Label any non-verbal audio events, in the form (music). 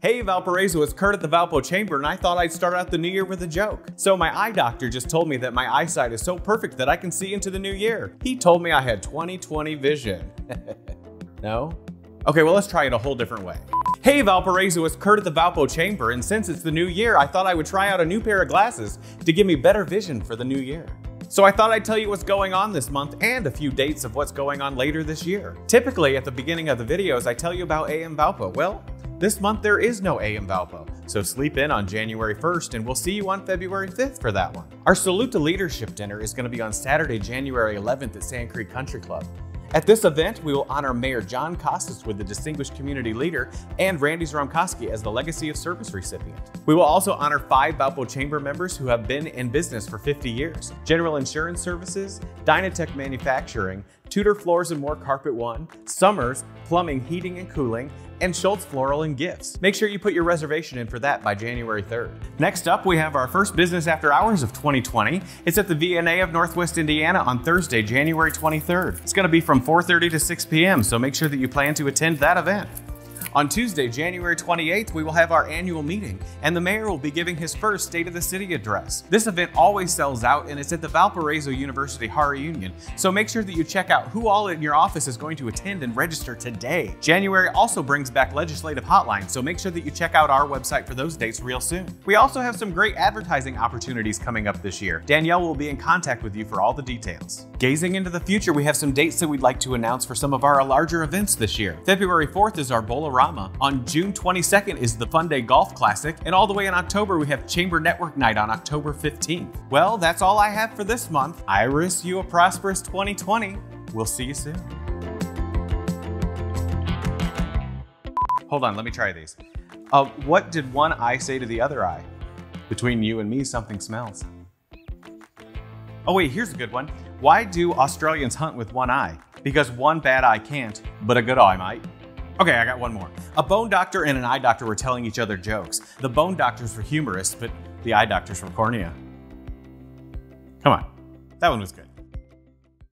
Hey Valparaiso, it's Kurt at the Valpo Chamber, and I thought I'd start out the new year with a joke. So my eye doctor just told me that my eyesight is so perfect that I can see into the new year. He told me I had 20/20 vision. (laughs) no? Okay, well let's try it a whole different way. Hey Valparaiso, it's Kurt at the Valpo Chamber, and since it's the new year, I thought I would try out a new pair of glasses to give me better vision for the new year. So I thought I'd tell you what's going on this month and a few dates of what's going on later this year. Typically, at the beginning of the videos, I tell you about AM Valpo. Well, this month there is no AM Valpo, so sleep in on January 1st and we'll see you on February 5th for that one. Our Salute to Leadership dinner is going to be on Saturday, January 11th at Sand Creek Country Club. At this event, we will honor Mayor Jon Costas with the Distinguished Community Leader and Randy Zromkowski as the Legacy of Service recipient. We will also honor five Valpo Chamber members who have been in business for 50 years. General Insurance Services, Dynatech Manufacturing, Tudor Floors and More Carpet One, Summers, Plumbing, Heating and Cooling, and Schultz Floral and Gifts. Make sure you put your reservation in for that by January 3rd. Next up, we have our first business after hours of 2020. It's at the VNA of Northwest Indiana on Thursday, January 23rd. It's going to be from 4.30 to 6 p.m., so make sure that you plan to attend that event. On Tuesday, January 28th, we will have our annual meeting, and the mayor will be giving his first State of the City address. This event always sells out, and it's at the Valparaiso University Harre Union, so make sure that you check out who all in your office is going to attend and register today. January also brings back Legislative Hotline, so make sure that you check out our website for those dates real soon. We also have some great advertising opportunities coming up this year. Danielle will be in contact with you for all the details. Gazing into the future, we have some dates that we'd like to announce for some of our larger events this year. February 4th is our Bola on June 22nd is the Fun Day Golf Classic, and all the way in October we have Chamber Network Night on October 15th. Well, that's all I have for this month. I wish you a prosperous 2020. We'll see you soon. Hold on, let me try these. Uh, what did one eye say to the other eye? Between you and me, something smells. Oh wait, here's a good one. Why do Australians hunt with one eye? Because one bad eye can't, but a good eye might. Okay, I got one more. A bone doctor and an eye doctor were telling each other jokes. The bone doctors were humorous, but the eye doctors were cornea. Come on, that one was good.